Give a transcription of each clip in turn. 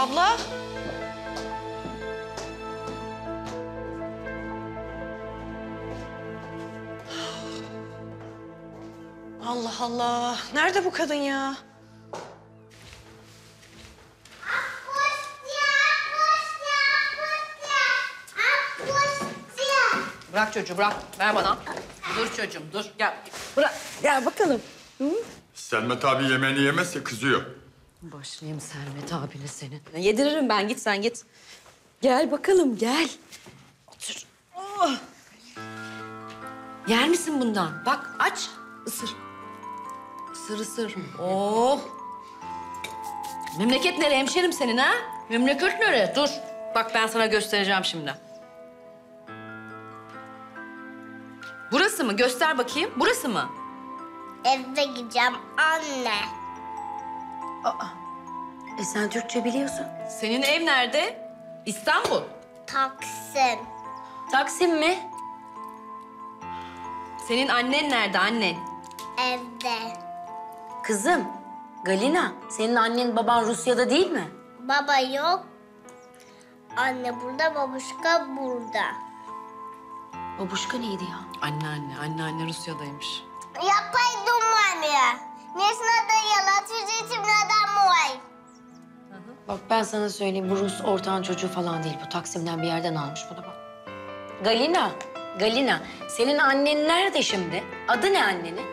Abla. Allah Allah. Nerede bu kadın ya? Bırak çocuğu bırak. Ver bana. Dur çocuğum dur. Gel. Bırak. Gel bakalım. Selmet abi yemeğini yemezse kızıyor. Başlayayım Sermet abine senin. Yediririm ben git sen git. Gel bakalım gel. Otur. Oh. Yer misin bundan? Bak aç ısır. Isır ısır. Oh. Memleket nere hemşerim senin ha? Memleket nere? Dur. Bak ben sana göstereceğim şimdi. Burası mı? Göster bakayım. Burası mı? Eve gideceğim anne. E sen Türkçe biliyorsun. Senin ev nerede? İstanbul. Taksim. Taksim mi? Senin annen nerede annen? Evde. Kızım, Galina, senin annen baban Rusya'da değil mi? Baba yok. Anne burada, babuşka burada. Babuşka neydi ya? Anneanne, anneanne Rusya'daymış. Yapaydım anne. Nesne de yalatıcı için neden muay? Bak ben sana söyleyeyim, bu Rus ortağın çocuğu falan değil. Bu Taksim'den bir yerden almış bunu bak. Galina, Galina, senin annen nerede şimdi? Adı ne annenin?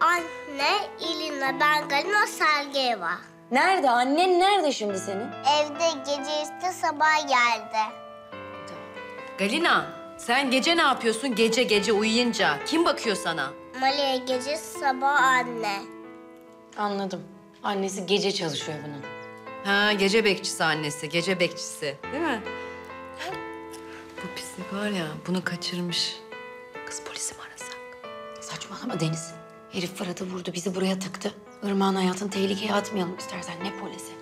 Anne, İlina, ben Galina, Sergeyeva. Nerede? Annen nerede şimdi senin? Evde gece işte sabah geldi. Galina, sen gece ne yapıyorsun? Gece gece uyuyunca. Kim bakıyor sana? Maliye gece sabah anne. Anladım. Annesi gece çalışıyor bunun. Ha, gece bekçisi annesi, gece bekçisi. Değil mi? Bu pislik var ya, bunu kaçırmış. Kız polisi mi arasak? Saçmalama Deniz. Herif Fırat'ı vurdu, bizi buraya tıktı. Irmak'ın hayatını tehlikeye atmayalım istersen. Ne polisi?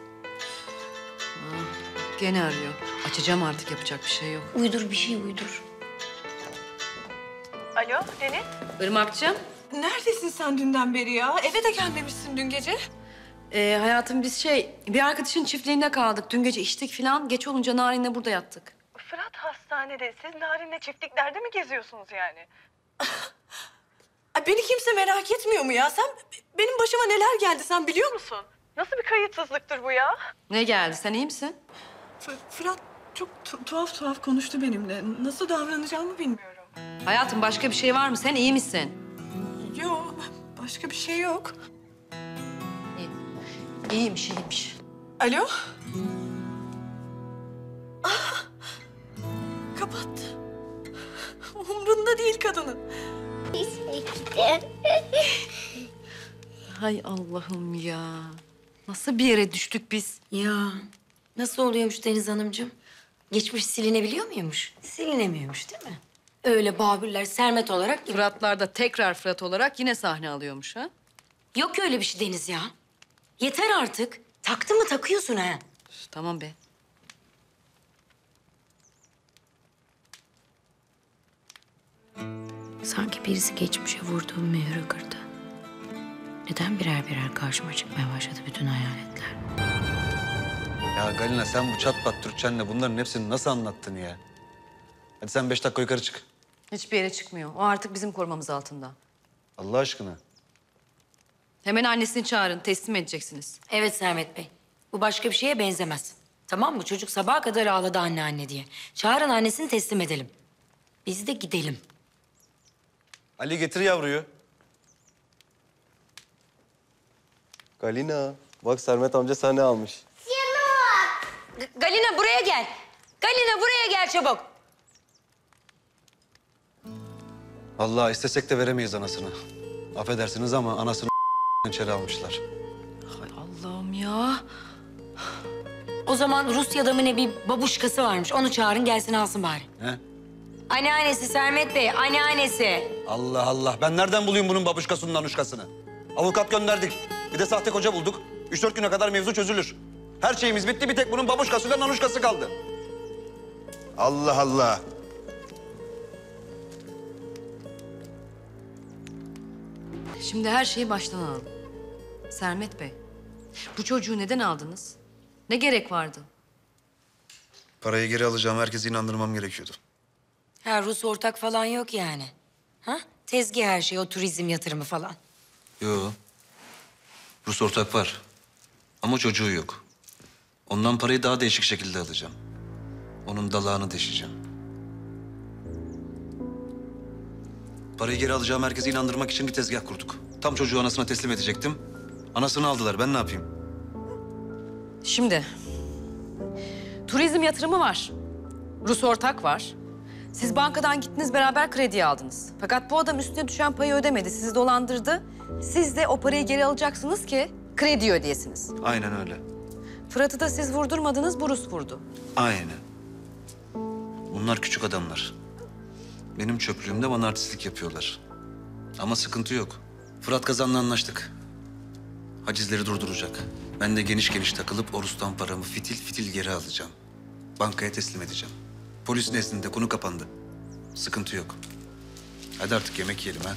Gene arıyor. Açacağım artık, yapacak bir şey yok. Uydur bir şey uydur. Alo Deniz. Irmak'cığım. Neredesin sen dünden beri ya? Eve de gelmemişsin dün gece. Ee, hayatım biz şey, bir arkadaşın çiftliğinde kaldık. Dün gece içtik falan. Geç olunca Narin'le burada yattık. Fırat hastanede. Siz Narin'le çiftliklerde mi geziyorsunuz yani? Ay, Beni kimse merak etmiyor mu ya? Sen benim başıma neler geldi sen biliyor musun? Nasıl bir kayıtsızlıktır bu ya? Ne geldi? Sen iyi misin? F- Fırat çok tu- tuhaf tuhaf konuştu benimle. Nasıl davranacağımı bilmiyorum. Hayatım başka bir şey var mı? Sen iyi misin? Başka bir şey yok. İyiymiş, iyiymiş. Alo? Ah! Kapattı. Umrunda değil kadının. Hay Allah'ım ya. Nasıl bir yere düştük biz? Ya nasıl oluyormuş Deniz Hanımcığım? Geçmiş silinebiliyor muymuş? Silinemiyormuş değil mi? Öyle Babürler Sermet olarak Fıratlar da tekrar Fırat olarak yine sahne alıyormuş ha? Yok öyle bir şey Deniz ya. Yeter artık. Taktı mı takıyorsun ha. Üf, Tamam be. Sanki birisi geçmişe vurduğum mührü kırdı. Neden birer birer karşıma çıkmaya başladı bütün hayaletler? Ya Galina sen bu çat pat Türkçenle bunların hepsini nasıl anlattın ya? Hadi sen beş dakika yukarı çık. Hiçbir yere çıkmıyor. O artık bizim korumamız altında. Allah aşkına. Hemen annesini çağırın. Teslim edeceksiniz. Evet Sermet Bey. Bu başka bir şeye benzemez. Tamam mı? Çocuk sabaha kadar ağladı anne anne diye. Çağırın annesini teslim edelim. Biz de gidelim. Ali getir yavruyu. Galina, bak Sermet amca sahne almış. G- Galina buraya gel. Galina buraya gel çabuk. Vallahi istesek de veremeyiz anasını. Affedersiniz ama anasını içeri almışlar. Hay Allah'ım ya. O zaman Rusya'da mı ne bir babuşkası varmış. Onu çağırın gelsin alsın bari. He? Anneannesi Sermet Bey, anneannesi. Allah Allah. Ben nereden bulayım bunun babuşkasının anuşkasını? Avukat gönderdik. Bir de sahte koca bulduk. Üç dört güne kadar mevzu çözülür. Her şeyimiz bitti. Bir tek bunun babuşkasıyla nanuşkası kaldı. Allah Allah. Şimdi her şeyi baştan alalım. Sermet Bey, bu çocuğu neden aldınız? Ne gerek vardı? Parayı geri alacağım herkesi inandırmam gerekiyordu. Ha Rus ortak falan yok yani. Ha? Tezgah her şey, o turizm yatırımı falan. Yo. Rus ortak var. Ama çocuğu yok. Ondan parayı daha değişik şekilde alacağım. Onun dalağını deşeceğim. Parayı geri alacağım herkesi inandırmak için bir tezgah kurduk. Tam çocuğu anasına teslim edecektim. Anasını aldılar. Ben ne yapayım? Şimdi turizm yatırımı var. Rus ortak var. Siz bankadan gittiniz beraber kredi aldınız. Fakat bu adam üstüne düşen payı ödemedi. Sizi dolandırdı. Siz de o parayı geri alacaksınız ki kredi ödeyesiniz. Aynen öyle. Fırat'ı da siz vurdurmadınız, bu Rus vurdu. Aynen. Bunlar küçük adamlar. Benim çöplüğümde bana artistlik yapıyorlar. Ama sıkıntı yok. Fırat Kazan'la anlaştık. Hacizleri durduracak. Ben de geniş geniş takılıp o Rus'tan paramı fitil fitil geri alacağım. Bankaya teslim edeceğim. Polis nezdinde konu kapandı. Sıkıntı yok. Hadi artık yemek yiyelim ha.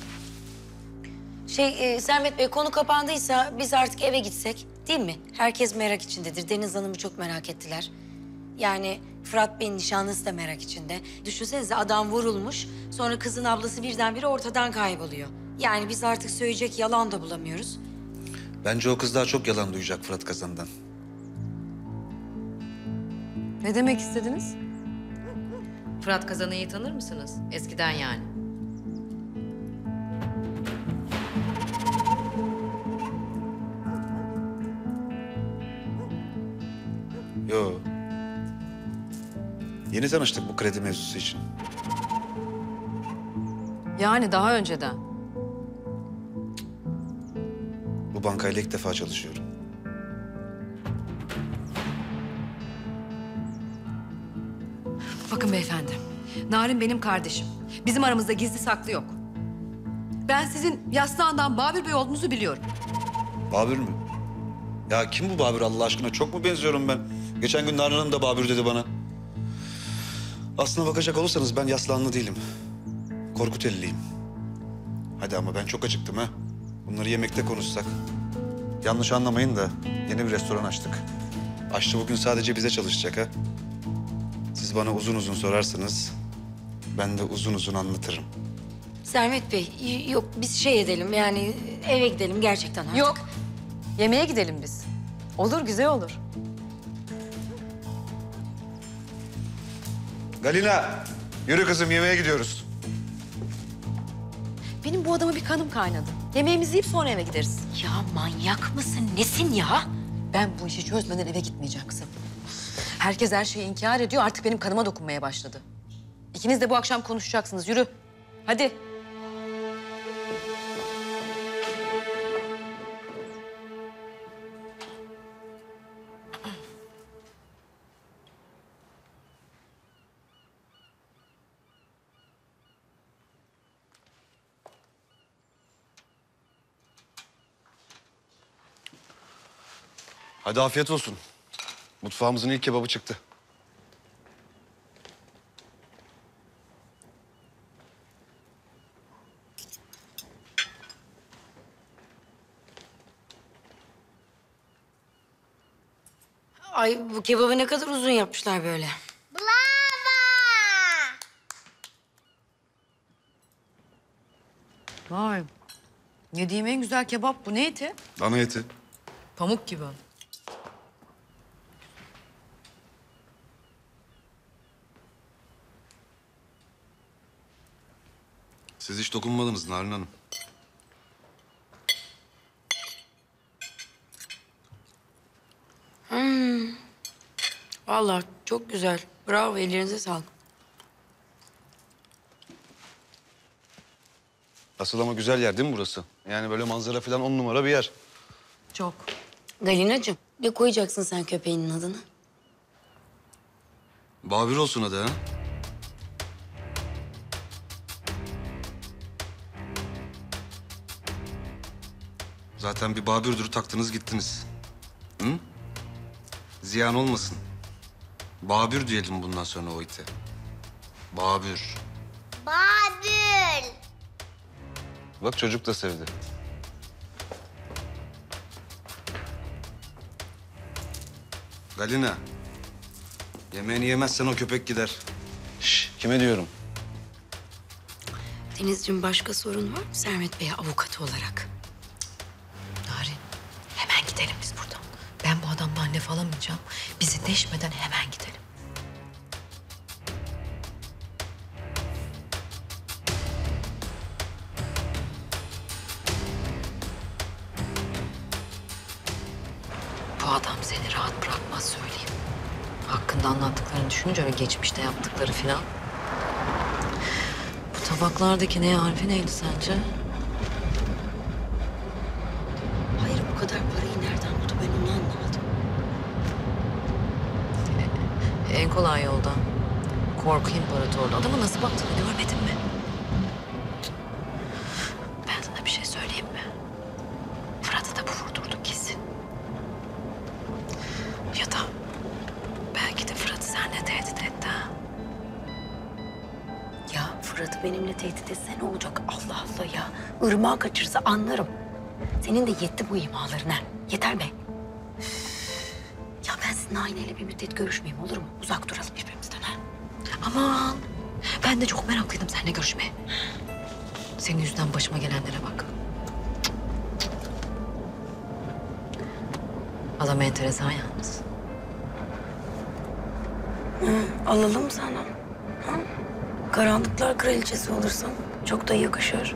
Şey, e, Sermet Bey konu kapandıysa biz artık eve gitsek değil mi? Herkes merak içindedir. Deniz Hanım'ı çok merak ettiler. Yani Fırat Bey'in nişanlısı da merak içinde. Düşünsenize adam vurulmuş, sonra kızın ablası birdenbire ortadan kayboluyor. Yani biz artık söyleyecek yalan da bulamıyoruz. Bence o kız daha çok yalan duyacak Fırat Kazan'dan. Ne demek istediniz? Fırat Kazan'ı iyi tanır mısınız? Eskiden yani. Yo. Yeni tanıştık bu kredi mevzusu için. Yani daha önceden. Bu bankayla ilk defa çalışıyorum. Bakın beyefendi, Narin benim kardeşim. Bizim aramızda gizli saklı yok. Ben sizin Yaslıhan'dan Babür Bey olduğunuzu biliyorum. Babür mü? Ya kim bu Babür Allah aşkına? Çok mu benziyorum ben? Geçen gün Narin Hanım da Babür dedi bana. Aslına bakacak olursanız ben Yaslıhanlı değilim. Korkuteliliyim. Hadi ama ben çok acıktım ha. Bunları yemekte konuşsak. Yanlış anlamayın da yeni bir restoran açtık. Aşçı bugün sadece bize çalışacak ha. Siz bana uzun uzun sorarsınız. Ben de uzun uzun anlatırım. Sermet Bey, yok biz şey edelim yani eve gidelim gerçekten artık. Yok, yemeğe gidelim biz. Olur, güzel olur. Galina, yürü kızım yemeğe gidiyoruz. Benim bu adama bir kanım kaynadı. Yemeğimizi yiyip sonra eve gideriz. Ya manyak mısın? Nesin ya? Ben bu işi çözmeden eve gitmeyeceğim kızım. Herkes her şeyi inkar ediyor, artık benim kanıma dokunmaya başladı. İkiniz de bu akşam konuşacaksınız, yürü. Hadi. Hadi afiyet olsun. Mutfağımızın ilk kebabı çıktı. Ay bu kebabı ne kadar uzun yapmışlar böyle. Bravo! Vay. Yediğim en güzel kebap bu. Ne eti? Dana eti. Pamuk gibi. Siz hiç dokunmadınız Narin Hanım. Vallahi çok güzel. Bravo, ellerinize sağlık. Asıl ama güzel yer değil mi burası? Yani böyle manzara falan on numara bir yer. Çok. Galinacığım, ne koyacaksın sen köpeğinin adını? Babür olsun adı ha. Zaten bir Babür'dür taktınız gittiniz. Hı? Ziyan olmasın. Babür diyelim bundan sonra o ite. Babür. Babül. Bak çocuk da sevdi. Galina. Yemeğini yemezsen o köpek gider. Şş, kime diyorum? Denizciğim başka sorun var mı Sermet Bey'e avukat olarak? Narin, hemen gidelim biz buradan. Ben laf alamayacağım. Bizi deşmeden hemen gidelim. Bu adam seni rahat bırakmaz söyleyeyim. Hakkında anlattıklarını düşününce ve geçmişte yaptıkları filan. Bu tabaklardaki ne harfi neydi sence? Hayır bu kadar parayı nereden buldu ben onu anlamadım. En kolay yoldan. Korku imparatorluğu. Adamın nasıl baktığını görmedin mi? Ben sana bir şey söyleyeyim mi? Fırat'ı da bu vurdurdu kesin. Ya da belki de Fırat'ı senle tehdit etti ha. Ya Fırat'ı benimle tehdit etse ne olacak Allah Allah ya. Irmağı kaçırsa anlarım. Senin de yetti bu imaların ha. Yeter be. Sizinle aileyle bir müddet görüşmeyeyim olur mu? Uzak duralım birbirimizden ha. Aman ben de çok meraklıydım seninle görüşmeye. Senin yüzünden başıma gelenlere bak. Adam enteresan yalnız. Alalım sana. Ha? Karanlıklar kraliçesi olursan çok da yakışır.